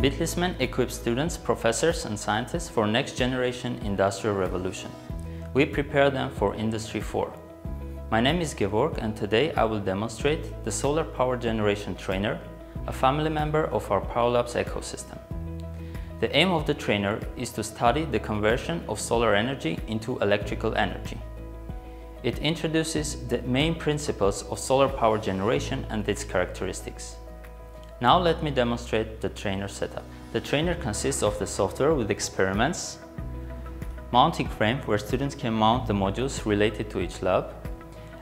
Bitlismen equips students, professors and scientists for next generation industrial revolution. We prepare them for Industry 4. My name is Gevorg and today I will demonstrate the solar power generation trainer, a family member of our PowerLabs ecosystem. The aim of the trainer is to study the conversion of solar energy into electrical energy. It introduces the main principles of solar power generation and its characteristics. Now let me demonstrate the trainer setup. The trainer consists of the software with experiments, mounting frame where students can mount the modules related to each lab,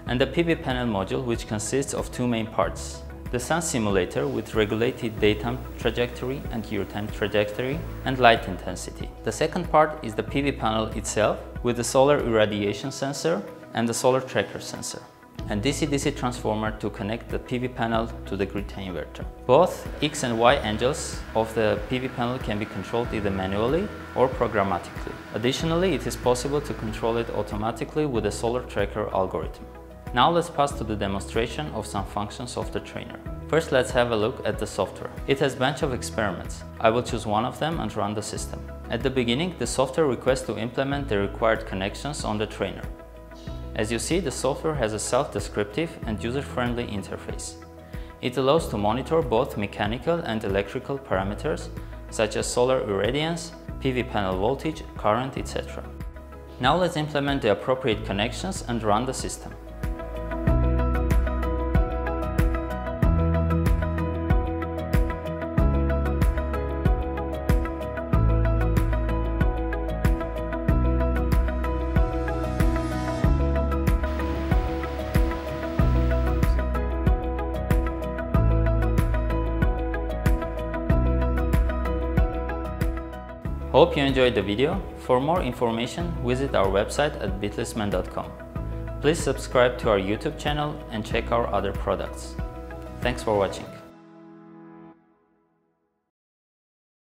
and the PV panel module which consists of two main parts. The sun simulator with regulated daytime trajectory and year-time trajectory and light intensity. The second part is the PV panel itself with the solar irradiation sensor and the solar tracker sensor and DC-DC transformer to connect the PV panel to the grid inverter. Both X and Y angles of the PV panel can be controlled either manually or programmatically. Additionally, it is possible to control it automatically with the solar tracker algorithm. Now let's pass to the demonstration of some functions of the trainer. First let's have a look at the software. It has bunch of experiments. I will choose one of them and run the system. At the beginning, the software requests to implement the required connections on the trainer. As you see, the software has a self-descriptive and user-friendly interface. It allows to monitor both mechanical and electrical parameters such as solar irradiance, PV panel voltage, current, etc. Now let's implement the appropriate connections and run the system. Hope you enjoyed the video. For more information, visit our website at bitlismen.com. Please subscribe to our YouTube channel and check our other products. Thanks for watching.